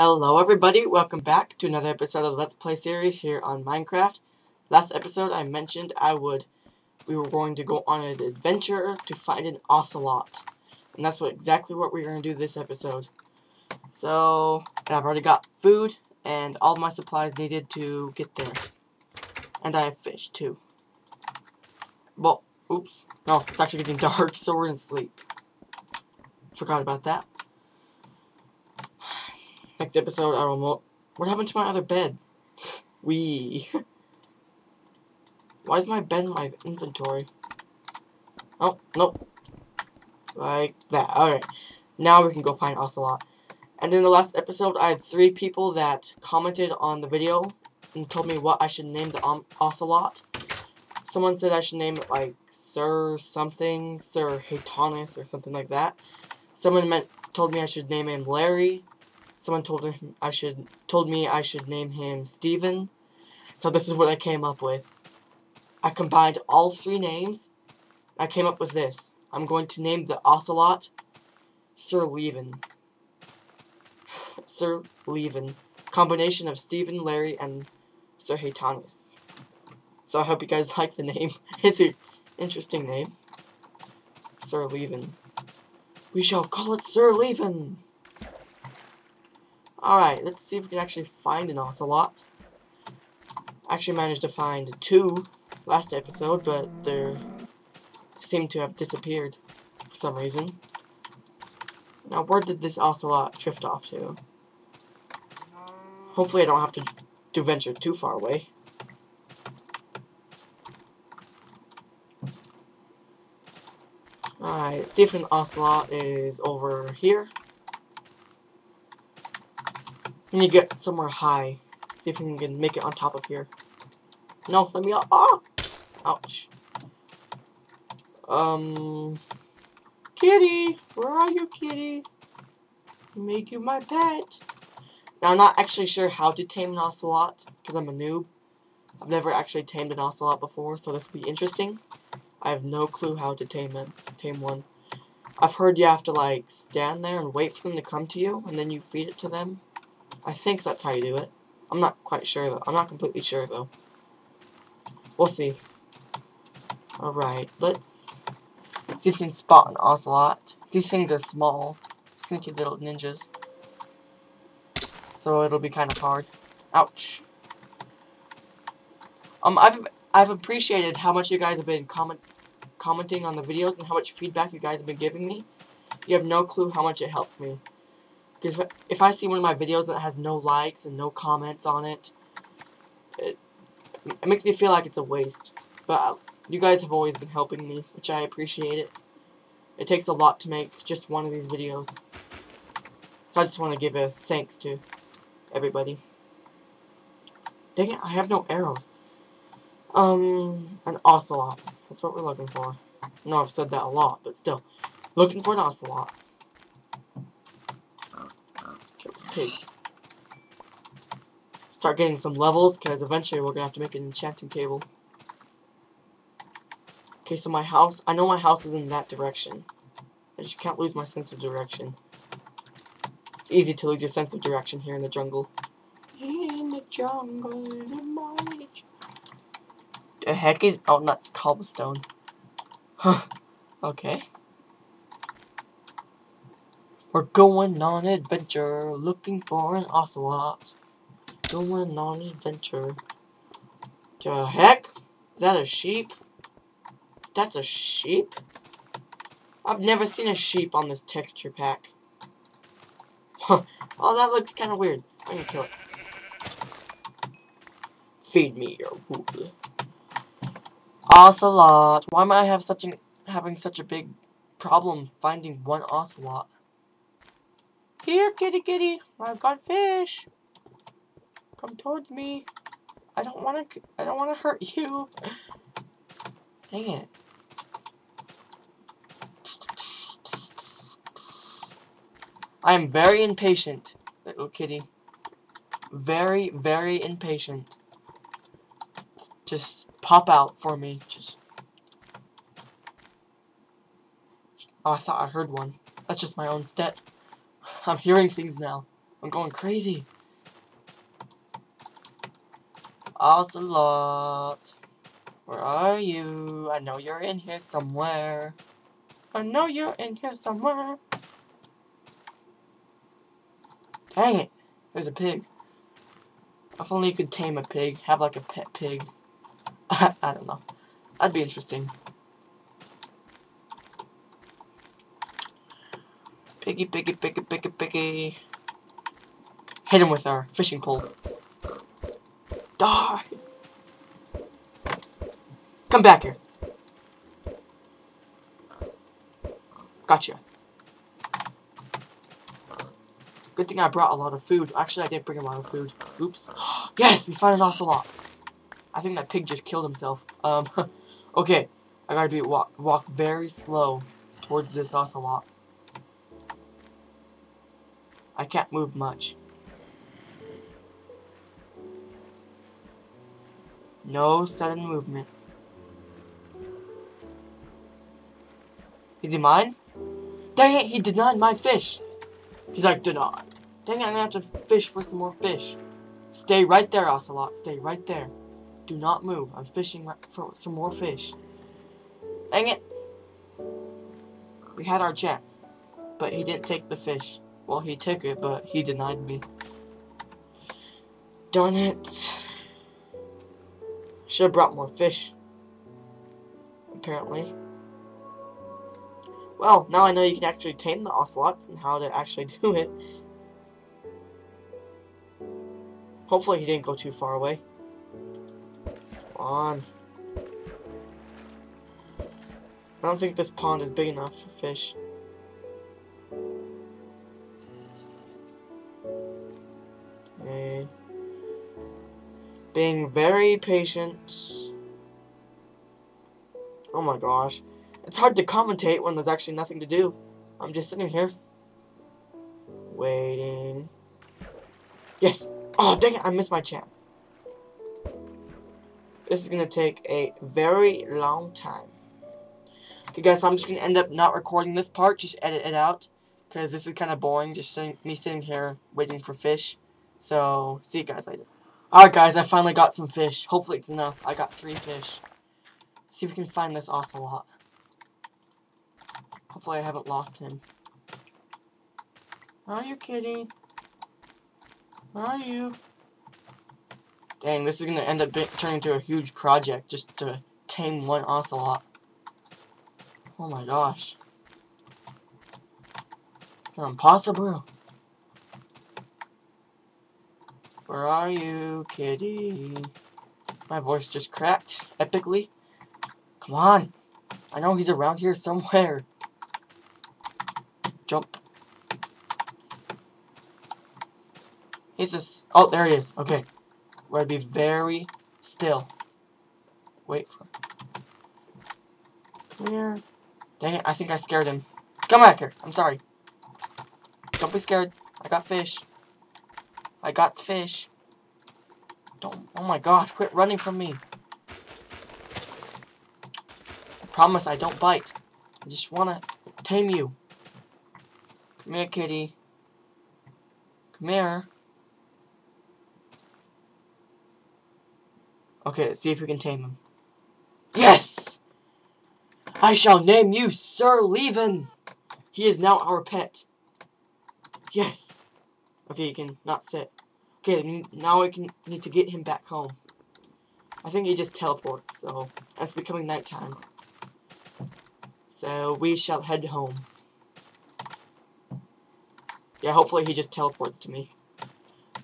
Hello everybody, welcome back to another episode of Let's Play series here on Minecraft. Last episode I mentioned I would, we were going to go on an adventure to find an ocelot. And that's what exactly what we're going to do this episode. So, I've already got food and all my supplies needed to get there. And I have fish too. Well, oops. No, it's actually getting dark, so we're going to sleep. Forgot about that. Next episode, I know. What happened to my other bed? We. Why is my bed in my inventory? Oh, nope. Like that. Alright. Now we can go find Ocelot. And in the last episode, I had three people that commented on the video and told me what I should name the um, Ocelot. Someone said I should name it like Sir something, Sir Haytonis or something like that. Someone meant told me I should name him Larry. Someone told him I should told me I should name him Steven. So this is what I came up with. I combined all three names. I came up with this. I'm going to name the ocelot Sir Levin. Sir Levin. Combination of Stephen, Larry, and Sir Haytanis. So I hope you guys like the name. it's an interesting name. Sir Levin. We shall call it Sir Levin. Alright, let's see if we can actually find an ocelot. Actually managed to find two last episode, but they seem to have disappeared for some reason. Now, where did this ocelot drift off to? Hopefully I don't have to, to venture too far away. Alright, see if an ocelot is over here. We need to get somewhere high. See if we can make it on top of here. No, let me up. Ah! Ouch. Um... Kitty! Where are you, kitty? Make you my pet. Now, I'm not actually sure how to tame an ocelot, because I'm a noob. I've never actually tamed an ocelot before, so this will be interesting. I have no clue how to tame it, tame one. I've heard you have to, like, stand there and wait for them to come to you, and then you feed it to them. I think that's how you do it. I'm not quite sure, though. I'm not completely sure, though. We'll see. Alright, let's see if we can spot an ocelot. These things are small. Sneaky little ninjas. So it'll be kind of hard. Ouch. Um, I've I've appreciated how much you guys have been comment commenting on the videos and how much feedback you guys have been giving me. You have no clue how much it helps me. Because if I see one of my videos that has no likes and no comments on it, it, it makes me feel like it's a waste. But uh, you guys have always been helping me, which I appreciate it. It takes a lot to make just one of these videos. So I just want to give a thanks to everybody. Dang it, I have no arrows. Um, an ocelot. That's what we're looking for. I know I've said that a lot, but still. Looking for an ocelot. Start getting some levels, because eventually we're going to have to make an enchanting table. Okay, so my house, I know my house is in that direction. I just can't lose my sense of direction. It's easy to lose your sense of direction here in the jungle. In the jungle, in my The heck is, oh, that's cobblestone. Huh, okay. We're going on adventure, looking for an ocelot. Going on adventure. The heck? Is that a sheep? That's a sheep? I've never seen a sheep on this texture pack. Huh. Oh, that looks kind of weird. I'm gonna kill it. Feed me your wool. Ocelot. Why am I have such an, having such a big problem finding one ocelot? Here, kitty kitty, I've got fish. Come towards me. I don't want to. I don't want to hurt you. Dang it. I am very impatient, little kitty. Very, very impatient. Just pop out for me. Just. Oh, I thought I heard one. That's just my own steps. I'm hearing things now. I'm going crazy. Ocelot. Where are you? I know you're in here somewhere. I know you're in here somewhere. Dang it. There's a pig. If only you could tame a pig. Have like a pet pig. I don't know. That'd be interesting. Piggy, piggy, piggy, piggy, piggy. Hit him with our fishing pole. Die! Come back here. Gotcha. Good thing I brought a lot of food. Actually, I didn't bring a lot of food. Oops. yes, we found an ocelot. I think that pig just killed himself. Um, okay. I gotta be walk, walk very slow towards this ocelot. I can't move much. No sudden movements. Is he mine? Dang it, he denied my fish. He's like, denied. Dang it, I'm gonna have to fish for some more fish. Stay right there, Ocelot. Stay right there. Do not move. I'm fishing for some more fish. Dang it. We had our chance. But he didn't take the fish. Well, he took it, but he denied me. Darn it. Should have brought more fish. Apparently. Well, now I know you can actually tame the ocelots and how to actually do it. Hopefully he didn't go too far away. Come on. I don't think this pond is big enough for fish. Okay. Being very patient. Oh my gosh. It's hard to commentate when there's actually nothing to do. I'm just sitting here. Waiting. Yes! Oh, dang it, I missed my chance. This is to take a very long time. Okay, guys, so I'm just to end up not recording this part. Just edit it out. Because this is kind of boring, just sitting, me sitting here waiting for fish. So, see you guys later. Alright, guys, I finally got some fish. Hopefully it's enough. I got three fish. See if we can find this ocelot. Hopefully I haven't lost him. Where are you, kitty? Where are you? Dang, this is going to end up turning into a huge project just to tame one ocelot. Oh my gosh. Impossible. Where are you, kitty? My voice just cracked epically. Come on. I know he's around here somewhere. Jump. He's just... Oh, there he is. Okay. We're to be very still. Wait for... Come here. Dang it, I think I scared him. Come back here. I'm sorry. Don't be scared. I got fish. I got fish. Don't... Oh my gosh, quit running from me. I promise I don't bite. I just want to tame you. Come here, kitty. Come here. Okay, let's see if we can tame him. Yes! I shall name you Sir Levin. He is now our pet. Yes. Okay, you can not sit. Okay, now I can need to get him back home. I think he just teleports, so it's becoming nighttime. So we shall head home. Yeah, hopefully he just teleports to me.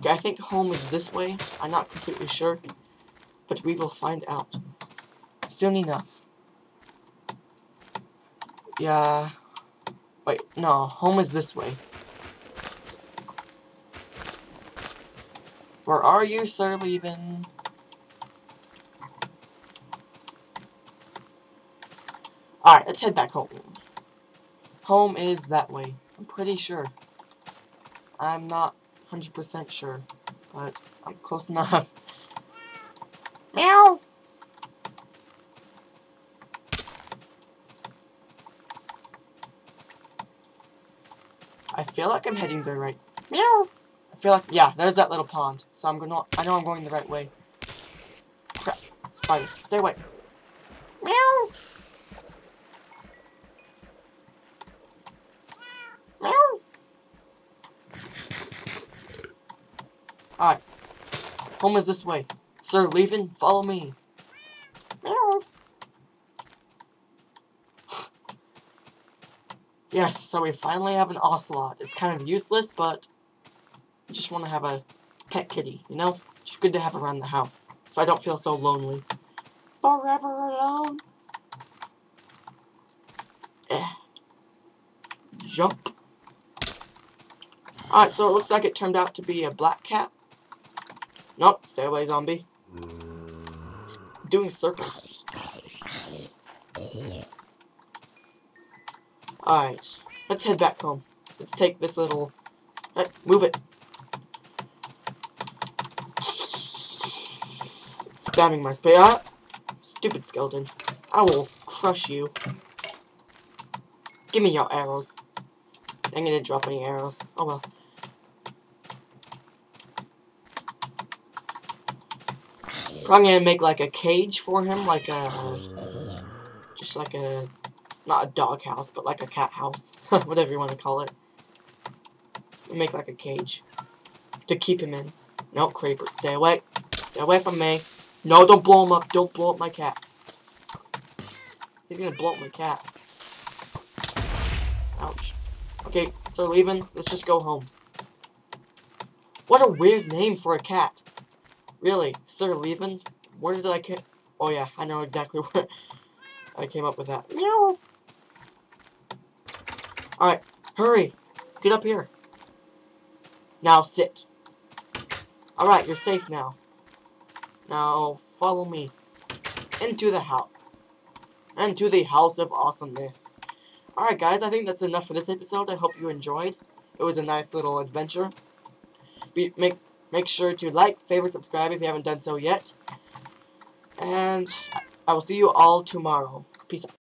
Okay, I think home is this way. I'm not completely sure. But we will find out. Soon enough. Yeah. Wait, no. Home is this way. Where are you, Sir Levin? Alright, let's head back home. Home is that way. I'm pretty sure. I'm not 100% sure, but I'm close enough. Meow! I feel like I'm heading there right. Meow! Feel like, yeah, there's that little pond. So I'm gonna, I know I'm going the right way. Crap. Spider, stay away. Meow. Meow. Alright. Home is this way. Sir, Levin, follow me. Meow. yes, so we finally have an ocelot. It's kind of useless, but just want to have a pet kitty, you know? Just good to have around the house, so I don't feel so lonely. Forever alone. Eh. Jump. Alright, so it looks like it turned out to be a black cat. Nope, stay away, zombie. doing circles. Alright, let's head back home. Let's take this little... Uh, move it. Spamming my spear. Ah! Stupid skeleton. I will crush you. Give me your arrows. I'm gonna drop any arrows. Oh well. Probably gonna make like a cage for him, like a, just like a, not a dog house, but like a cat house, whatever you want to call it. Make like a cage to keep him in. No, creeper, stay away, stay away from me. No, don't blow him up. Don't blow up my cat. He's gonna blow up my cat. Ouch. Okay, so leaving. Let's just go home. What a weird name for a cat. Really, Sir Levin? Where did I get... Oh yeah, I know exactly where I came up with that. Meow! Alright, hurry! Get up here. Now sit. Alright, you're safe now. Now, follow me. Into the house. Into the house of awesomeness. Alright guys, I think that's enough for this episode. I hope you enjoyed. It was a nice little adventure. Be, make Make sure to like, favorite, subscribe if you haven't done so yet. And I will see you all tomorrow. Peace out.